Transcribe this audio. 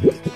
Yeah.